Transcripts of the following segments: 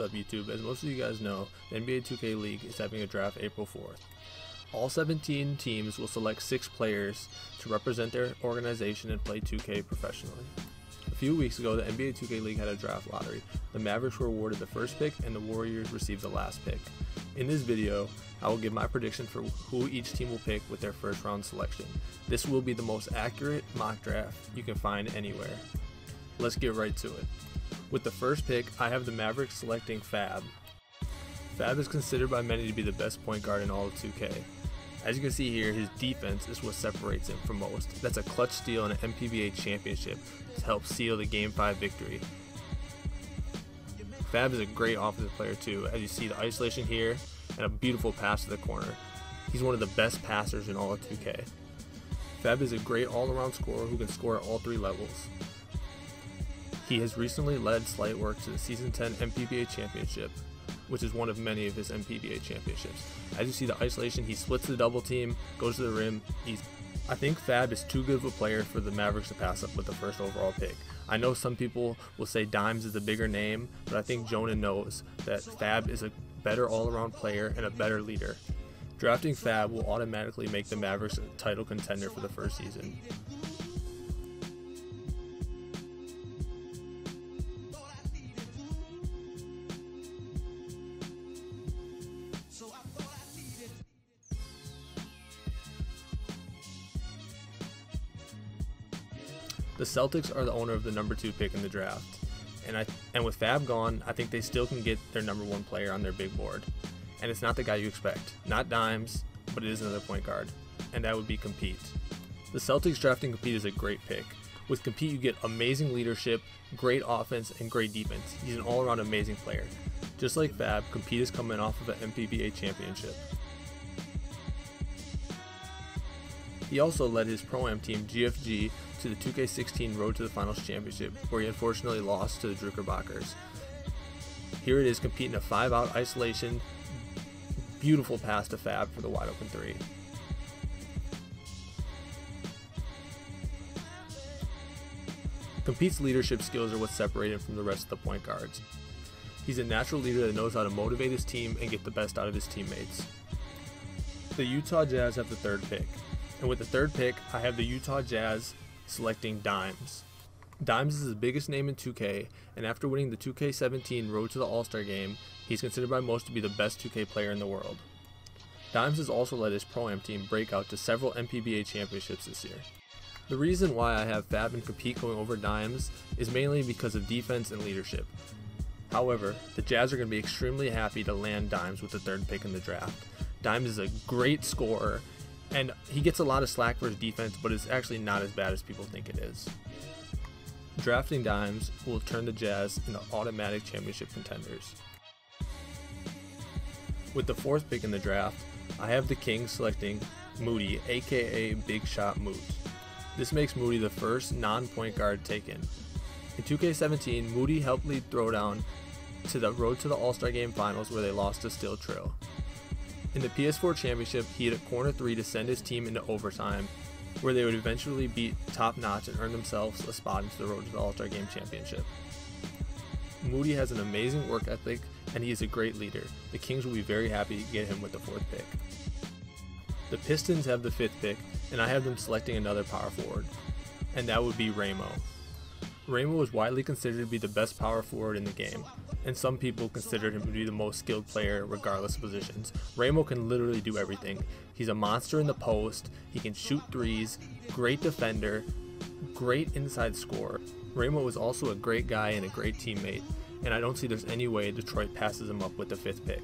up YouTube? As most of you guys know, the NBA 2K League is having a draft April 4th. All 17 teams will select 6 players to represent their organization and play 2K professionally. A few weeks ago, the NBA 2K League had a draft lottery. The Mavericks were awarded the first pick and the Warriors received the last pick. In this video, I will give my prediction for who each team will pick with their first round selection. This will be the most accurate mock draft you can find anywhere. Let's get right to it. With the first pick, I have the Mavericks selecting Fab. Fab is considered by many to be the best point guard in all of 2K. As you can see here, his defense is what separates him from most. That's a clutch steal in an MPBA championship to help seal the Game 5 victory. Fab is a great offensive player too, as you see the isolation here and a beautiful pass to the corner. He's one of the best passers in all of 2K. Fab is a great all-around scorer who can score at all three levels. He has recently led Slight Work to the Season 10 MPBA Championship, which is one of many of his MPBA championships. As you see the isolation, he splits the double team, goes to the rim. He's I think Fab is too good of a player for the Mavericks to pass up with the first overall pick. I know some people will say Dimez is a bigger name, but I think Jonah knows that Fab is a better all-around player and a better leader. Drafting Fab will automatically make the Mavericks a title contender for the first season. The Celtics are the owner of the number two pick in the draft, and I and with Fab gone, I think they still can get their number one player on their big board. And it's not the guy you expect, not Dimez, but it is another point guard, and that would be Compete. The Celtics drafting Compete is a great pick. With Compete, you get amazing leadership, great offense, and great defense. He's an all-around amazing player. Just like Fab, Compete is coming off of an MPBA championship. He also led his Pro-Am team, GFG, to the 2K16 Road to the Finals Championship, where he unfortunately lost to the Drucker Here it is competing a 5 out isolation. Beautiful pass to Fab for the wide open 3. Compete's leadership skills are what separate him from the rest of the point guards. He's a natural leader that knows how to motivate his team and get the best out of his teammates. The Utah Jazz have the third pick. And with the third pick, I have the Utah Jazz selecting Dimez. Dimez is the biggest name in 2K, and after winning the 2K17 Road to the All Star game, he's considered by most to be the best 2K player in the world. Dimez has also led his Pro Am team break out to several MPBA championships this year. The reason why I have Fab and Compete going over Dimez is mainly because of defense and leadership. However, the Jazz are going to be extremely happy to land Dimez with the third pick in the draft. Dimez is a great scorer and he gets a lot of slack for his defense, but it's actually not as bad as people think it is. Drafting Dimez will turn the Jazz into automatic championship contenders. With the fourth pick in the draft, I have the Kings selecting Mooty, aka Big Shot Moot. This makes Mooty the first non point guard taken. In 2K17, Mooty helped lead Throwdown to the road to the All Star Game finals where they lost to Steel Trio. In the PS4 Championship, he hit a corner three to send his team into overtime, where they would eventually beat Top Notch and earn themselves a spot into the road to the All Star Game Championship. Mooty has an amazing work ethic and he is a great leader. The Kings will be very happy to get him with the fourth pick. The Pistons have the fifth pick, and I have them selecting another power forward, and that would be Ramo. Ramo is widely considered to be the best power forward in the game, and some people consider him to be the most skilled player regardless of positions. Ramo can literally do everything. He's a monster in the post, he can shoot threes, great defender, great inside scorer. Ramo is also a great guy and a great teammate, and I don't see there's any way Detroit passes him up with the fifth pick.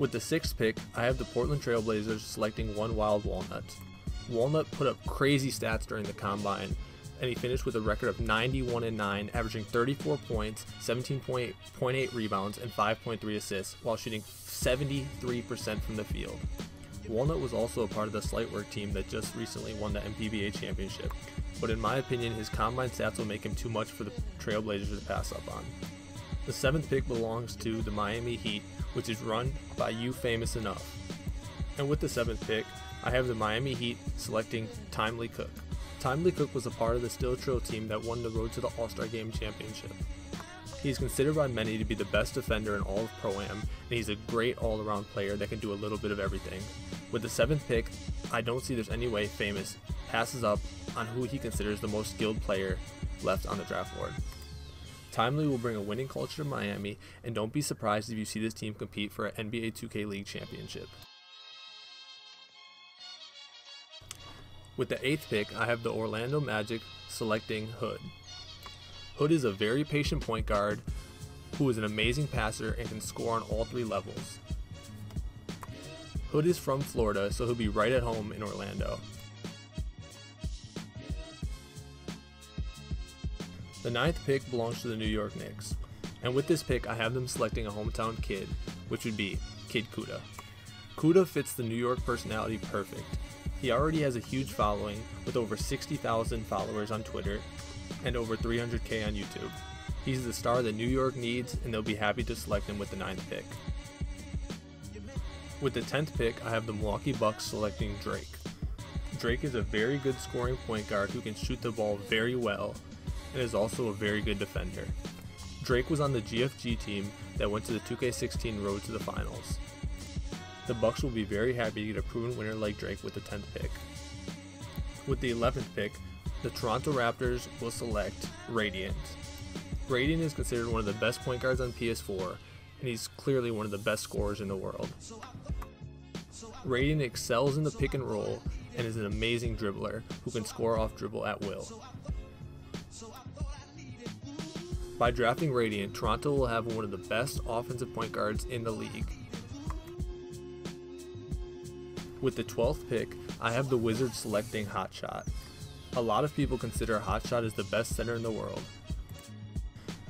With the sixth pick, I have the Portland Trailblazers selecting one Wild Walnut. Walnut put up crazy stats during the combine, and he finished with a record of 91 and 9, averaging 34 points, 17.8 rebounds, and 5.3 assists, while shooting 73% from the field. Walnut was also a part of the slight work team that just recently won the MPBA championship, but in my opinion, his combine stats will make him too much for the Trailblazers to pass up on. The seventh pick belongs to the Miami Heat, which is run by you famous enough. And with the seventh pick, I have the Miami Heat selecting Timely Cook. Timely Cook was a part of the Steel Trio team that won the Road to the All Star Game championship. He is considered by many to be the best defender in all of Pro Am, and he's a great all around player that can do a little bit of everything. With the seventh pick, I don't see there's any way Famous passes up on who he considers the most skilled player left on the draft board. Timely will bring a winning culture to Miami, and don't be surprised if you see this team compete for an NBA 2K League championship. With the eighth pick, I have the Orlando Magic selecting Hood. Hood is a very patient point guard who is an amazing passer and can score on all three levels. Hood is from Florida, so he'll be right at home in Orlando. The ninth pick belongs to the New York Knicks, and with this pick, I have them selecting a hometown kid, which would be Kid Kuda. Kuda fits the New York personality perfect. He already has a huge following with over 60,000 followers on Twitter and over 300k on YouTube. He's the star that New York needs, and they'll be happy to select him with the ninth pick. With the 10th pick, I have the Milwaukee Bucks selecting Drake. Drake is a very good scoring point guard who can shoot the ball very well and is also a very good defender. Drake was on the GFG team that went to the 2K16 road to the finals. The Bucks will be very happy to get a proven winner like Drake with the 10th pick. With the 11th pick, the Toronto Raptors will select Radiant. Radiant is considered one of the best point guards on PS4, and he's clearly one of the best scorers in the world. Radiant excels in the pick and roll and is an amazing dribbler who can score off dribble at will. By drafting Radiant, Toronto will have one of the best offensive point guards in the league. With the 12th pick, I have the Wizards selecting Hotshot. A lot of people consider Hotshot as the best center in the world.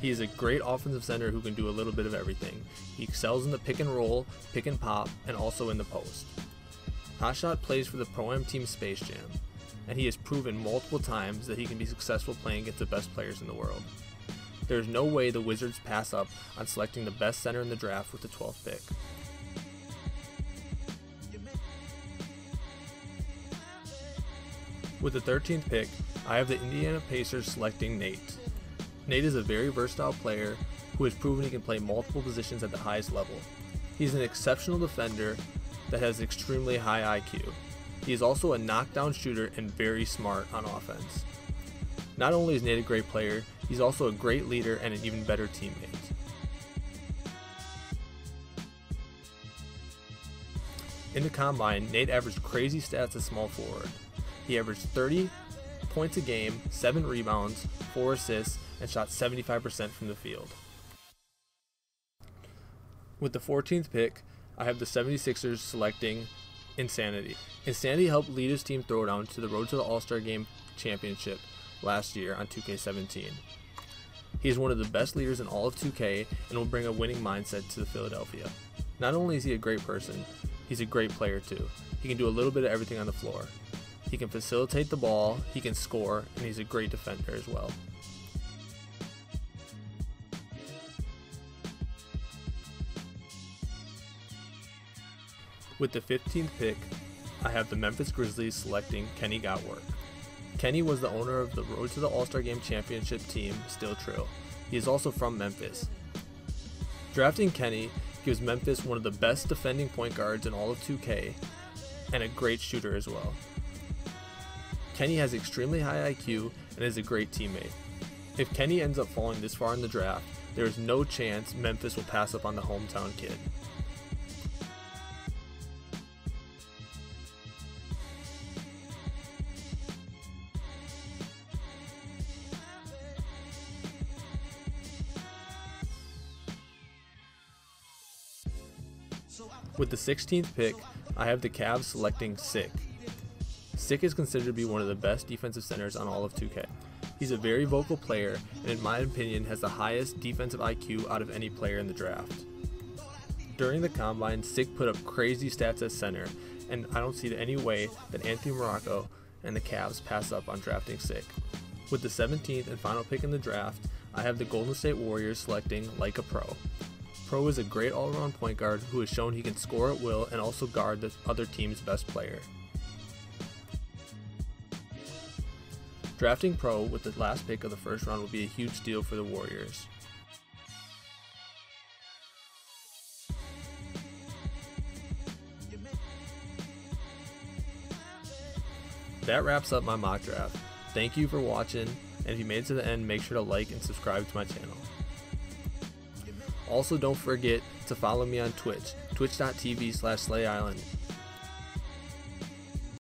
He is a great offensive center who can do a little bit of everything. He excels in the pick and roll, pick and pop, and also in the post. Hotshot plays for the Pro Am team Space Jam, and he has proven multiple times that he can be successful playing against the best players in the world. There is no way the Wizards pass up on selecting the best center in the draft with the 12th pick. With the 13th pick, I have the Indiana Pacers selecting Nate. Nate is a very versatile player who has proven he can play multiple positions at the highest level. He's an exceptional defender that has extremely high IQ. He is also a knockdown shooter and very smart on offense. Not only is Nate a great player, he's also a great leader and an even better teammate. In the combine, Nate averaged crazy stats as small forward. He averaged 30 points a game, 7 rebounds, 4 assists, and shot 75% from the field. With the 14th pick, I have the 76ers selecting Insanity. Insanity helped lead his team throwdown to the road to the All Star Game championship last year on 2K17. He is one of the best leaders in all of 2K and will bring a winning mindset to the Philadelphia. Not only is he a great person, he's a great player too. He can do a little bit of everything on the floor. He can facilitate the ball, he can score, and he's a great defender as well. With the 15th pick, I have the Memphis Grizzlies selecting Kenny Gotwork. Kenny was the owner of the Road to the All Star Game championship team, Steel Trio. He is also from Memphis. Drafting Kenny gives Memphis one of the best defending point guards in all of 2K and a great shooter as well. Kenny has extremely high IQ and is a great teammate. If Kenny ends up falling this far in the draft, there is no chance Memphis will pass up on the hometown kid. With the 16th pick, I have the Cavs selecting Sick. Sick is considered to be one of the best defensive centers on all of 2K. He's a very vocal player and, in my opinion, has the highest defensive IQ out of any player in the draft. During the combine, Sick put up crazy stats at center, and I don't see any way that Anthony Morocco and the Cavs pass up on drafting Sick. With the 17th and final pick in the draft, I have the Golden State Warriors selecting like a pro. Pro is a great all around point guard who has shown he can score at will and also guard the other team's best player. Drafting Pro with the last pick of the first round would be a huge deal for the Warriors. That wraps up my mock draft. Thank you for watching, and if you made it to the end, make sure to like and subscribe to my channel. Also, don't forget to follow me on Twitch, twitch.tv slash slayisland,